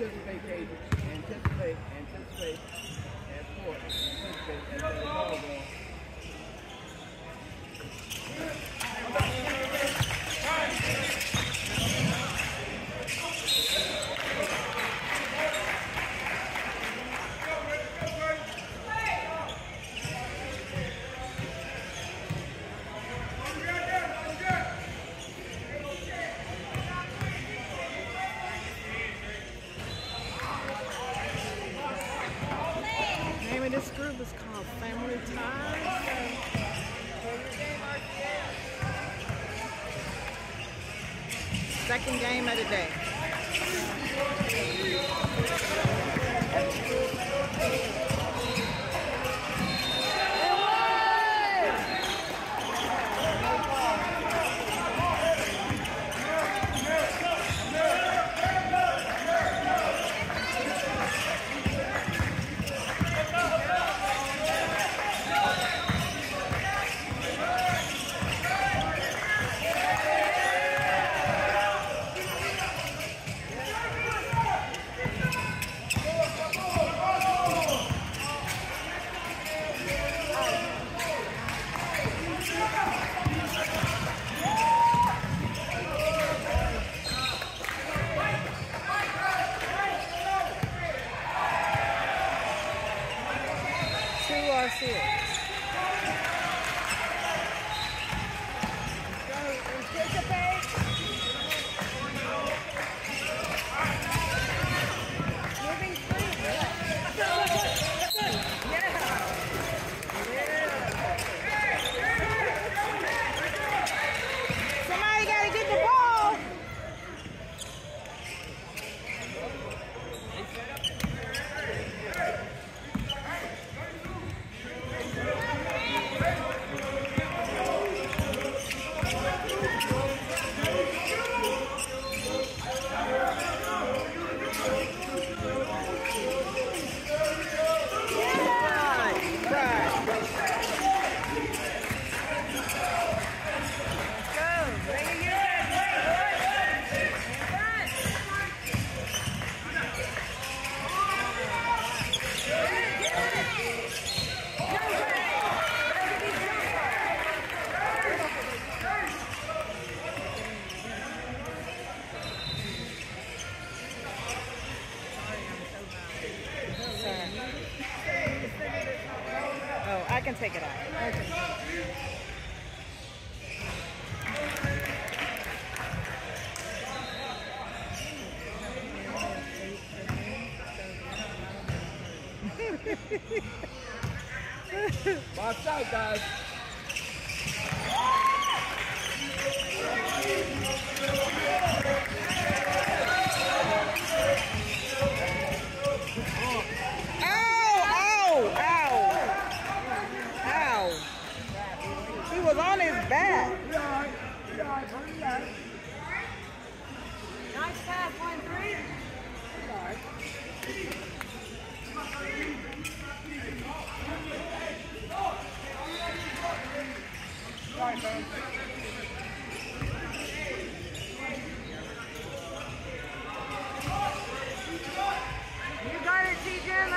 anticipate pages, anticipate, anticipate, and four, anticipate, and four, and four, and.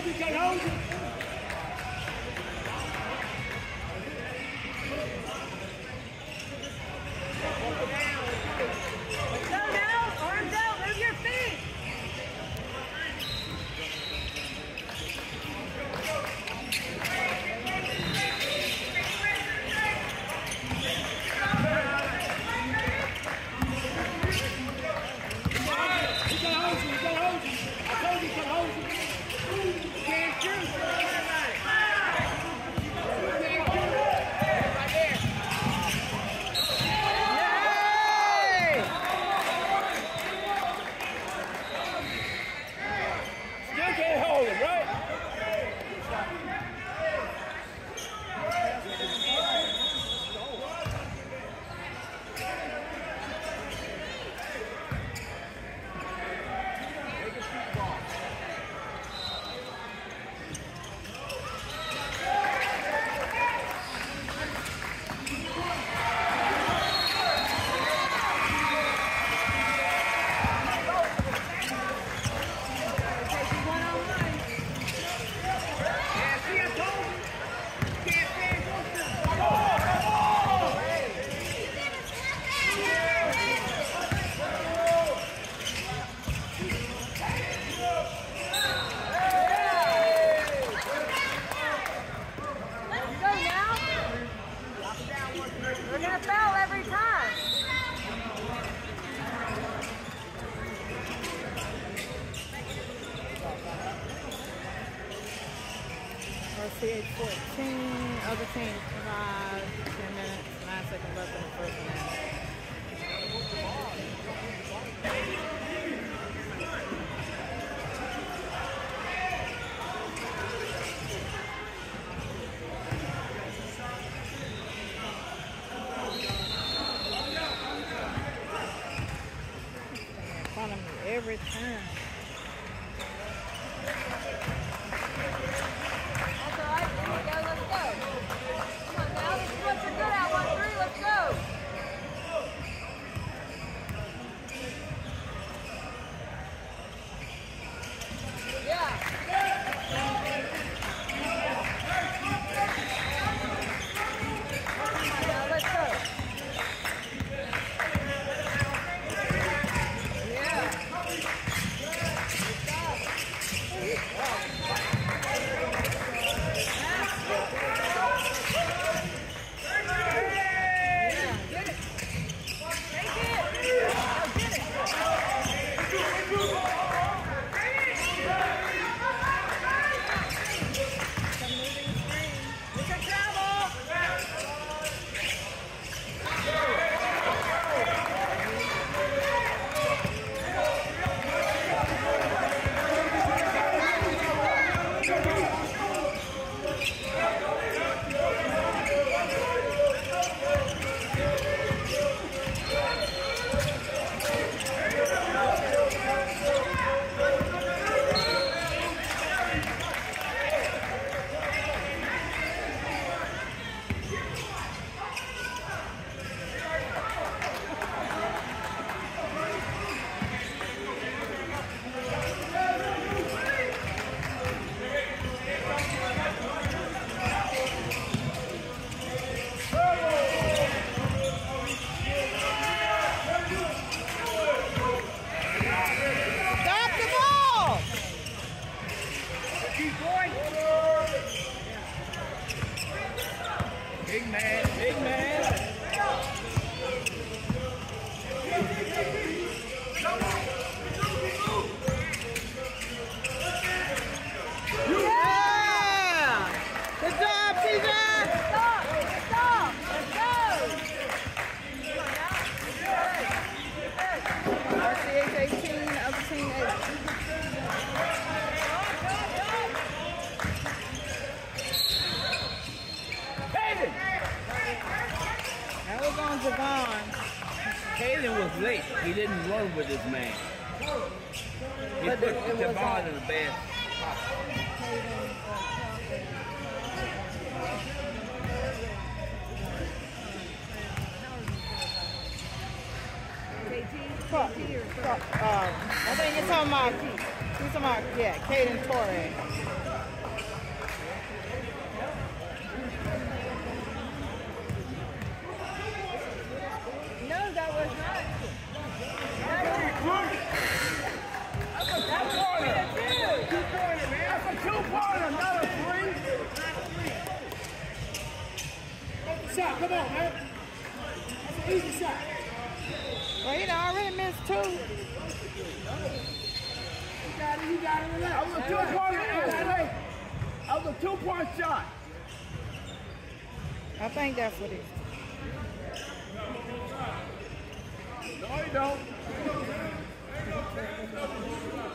Áudio, quer?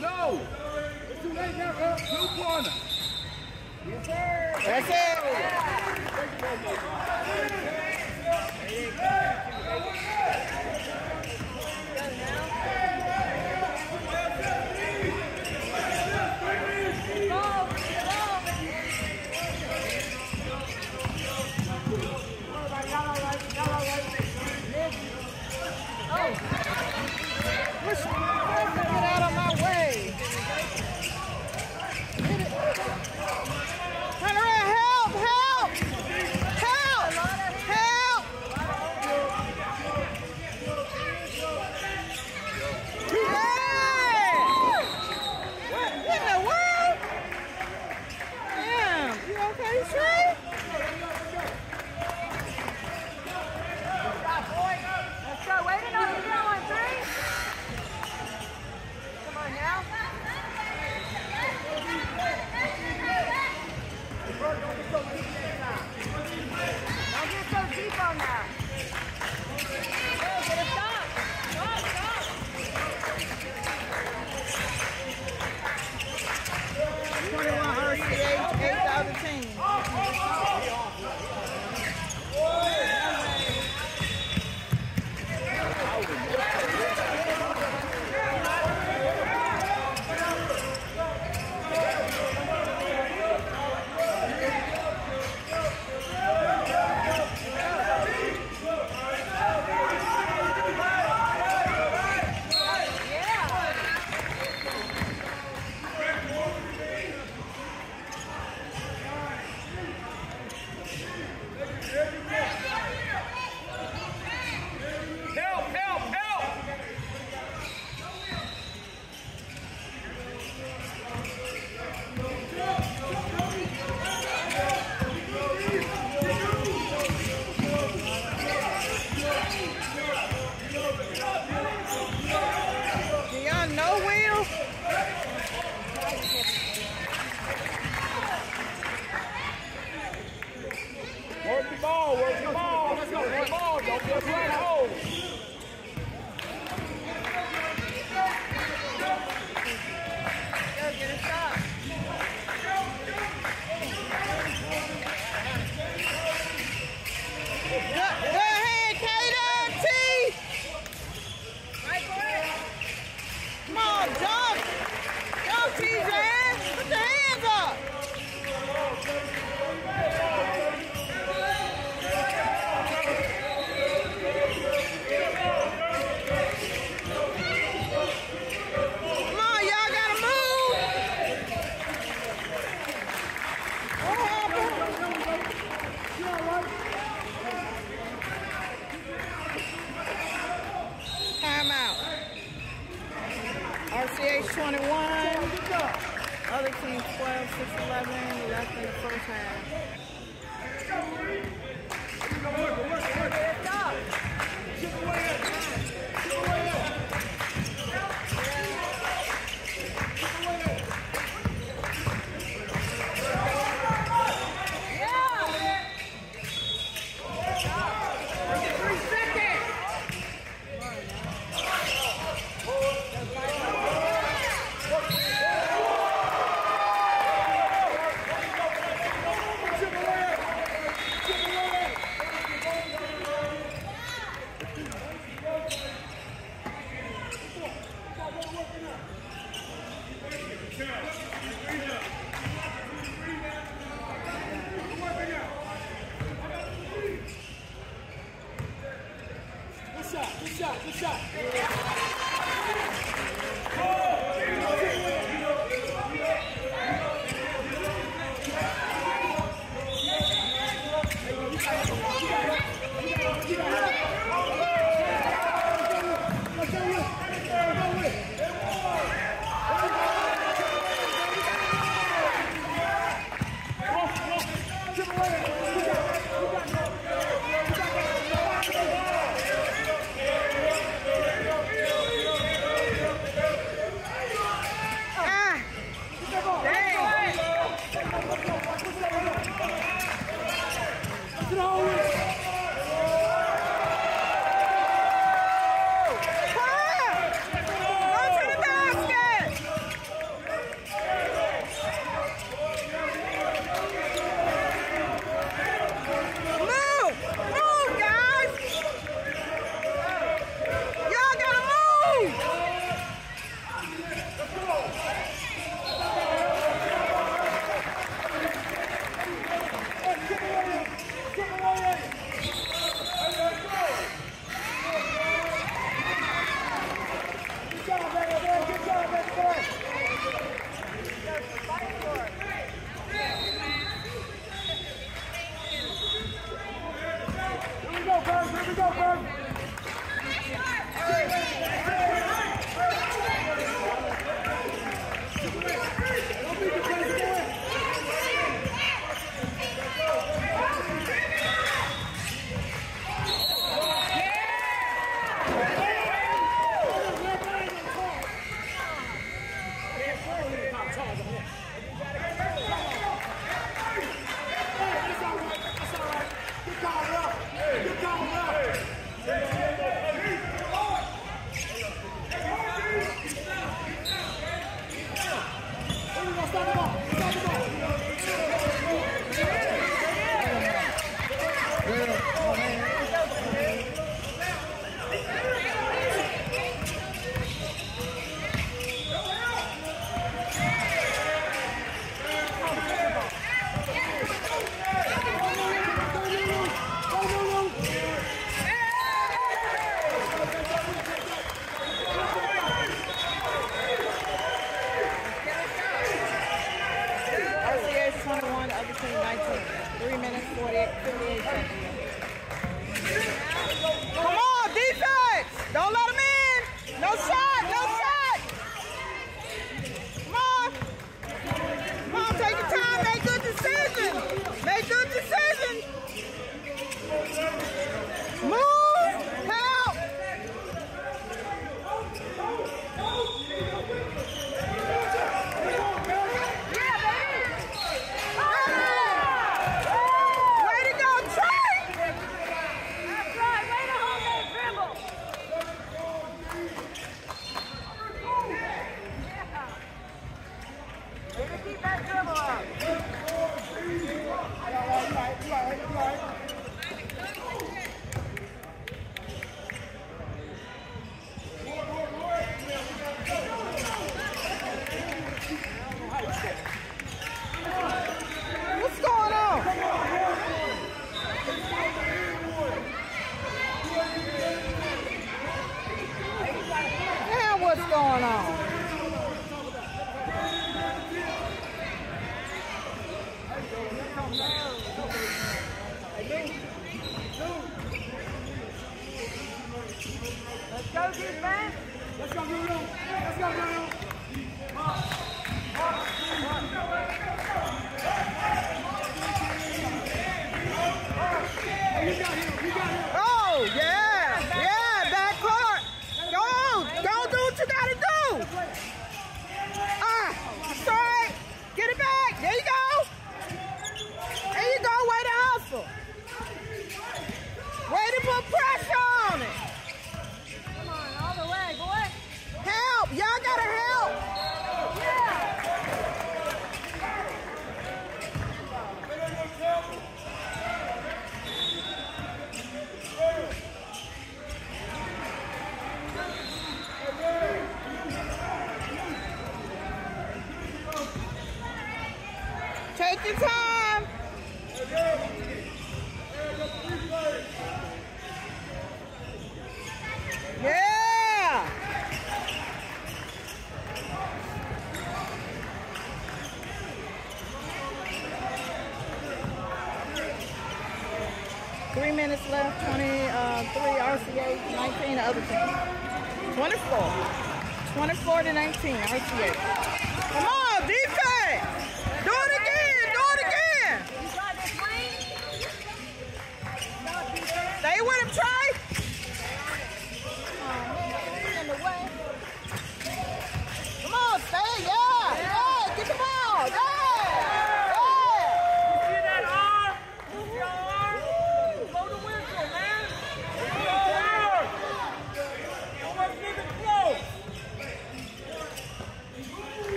No! It's too late now, Earl. Blue corner. Thank you. Here we go, Bird. Three minutes left, 23 uh, RCA, 19 other team. 24. 24 to 19, RCA. Come on, D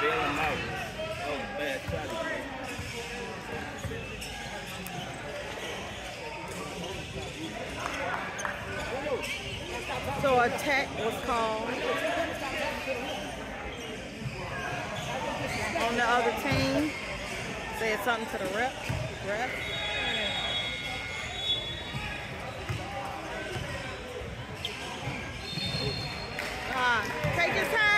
So a tech Oh, bad So was called on the other team. Said something to the rep. rep. Ah, take your time.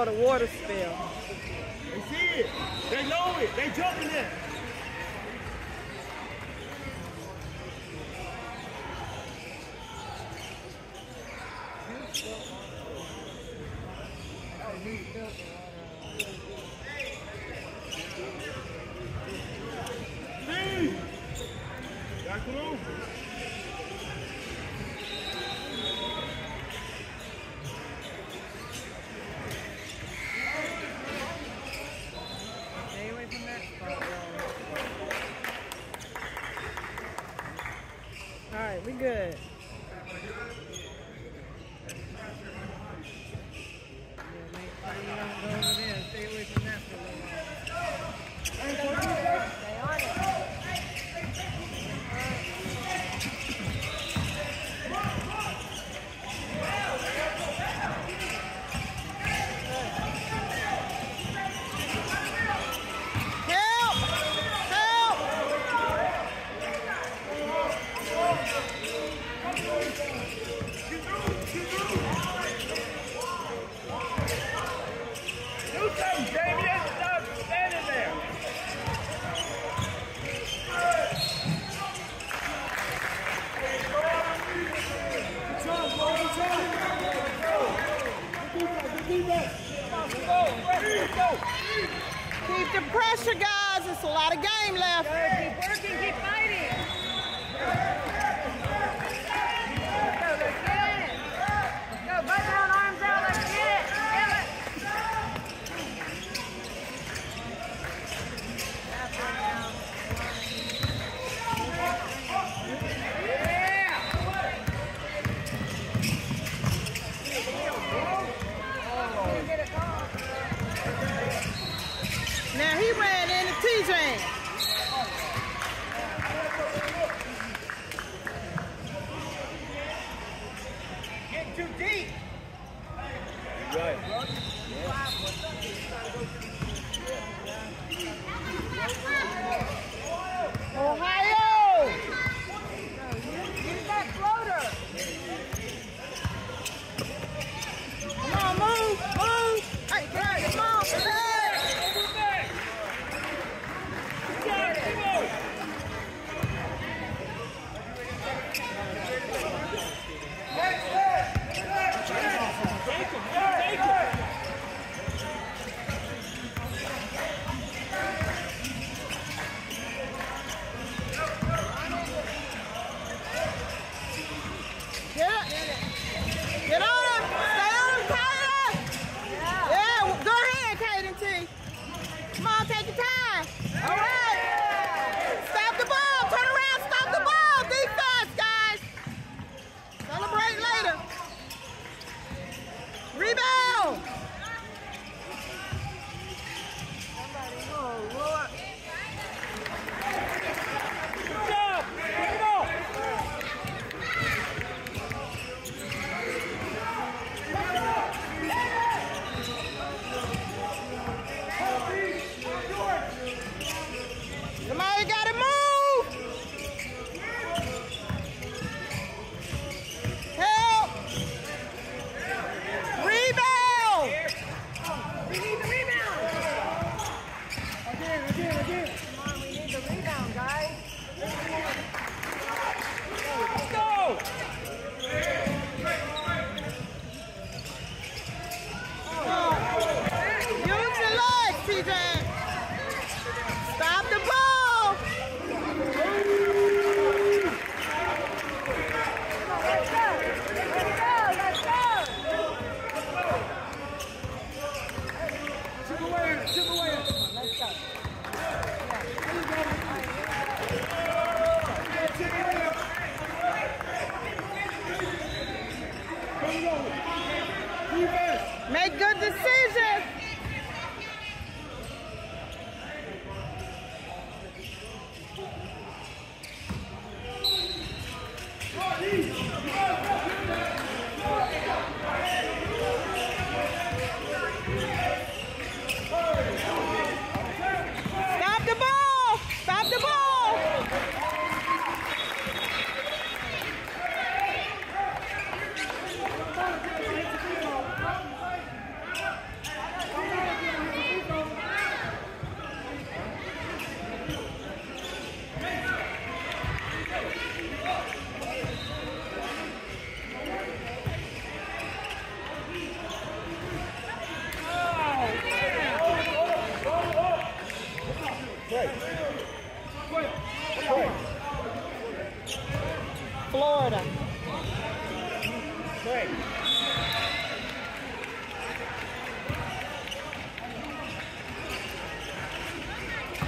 Oh, the water spill. They see it. They know it. They jumping at it.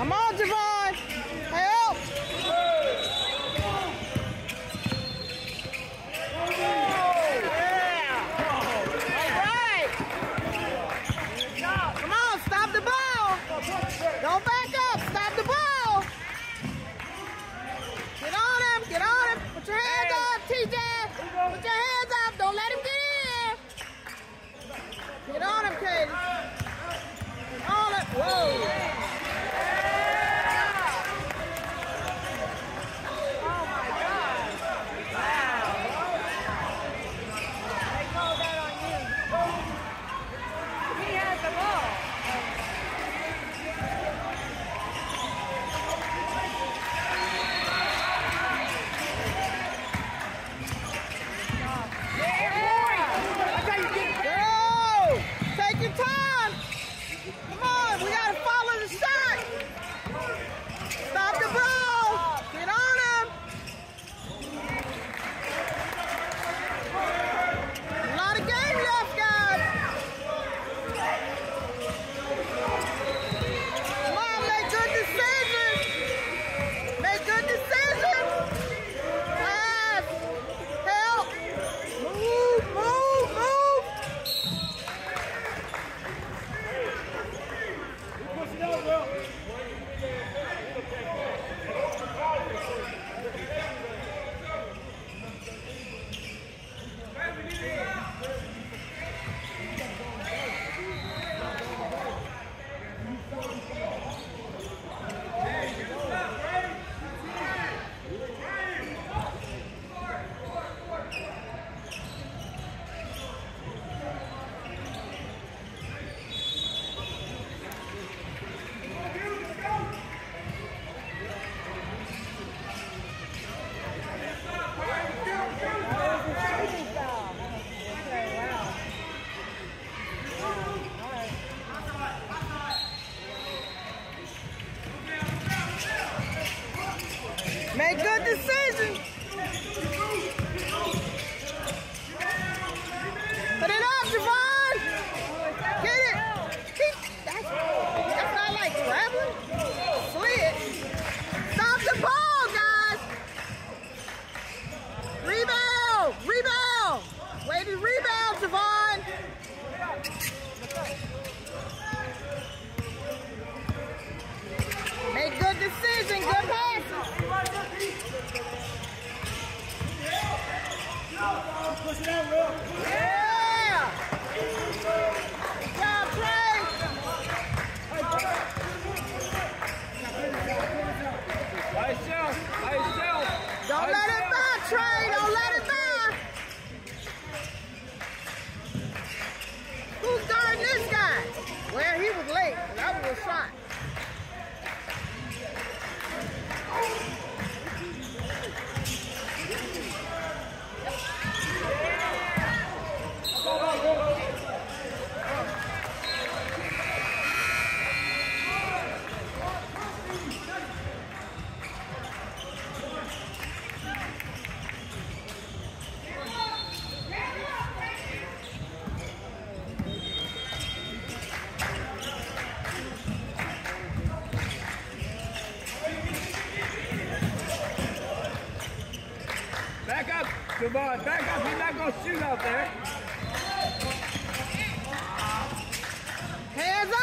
Come on, Devon! Come on, back up. He's not going to shoot out there. Hands up.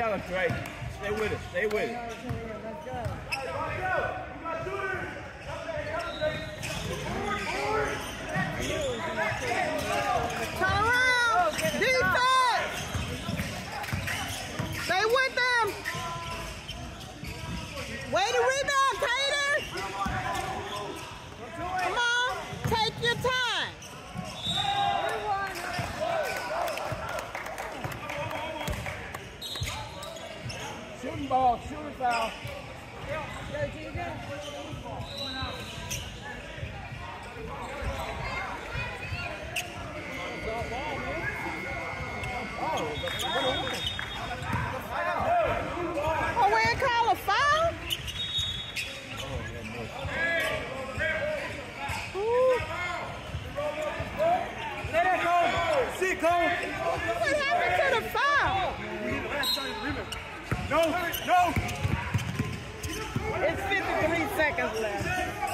talent, right. Stay with us. Stay with us. go. What happened to the foul? No, no. It's 53 seconds left.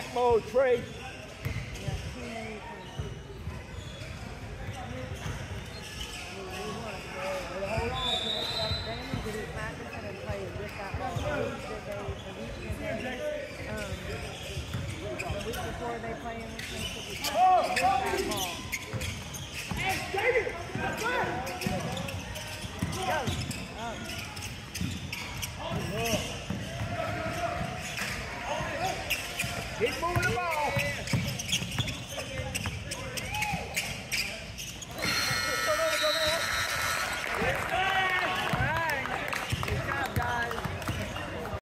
track mode, Trey.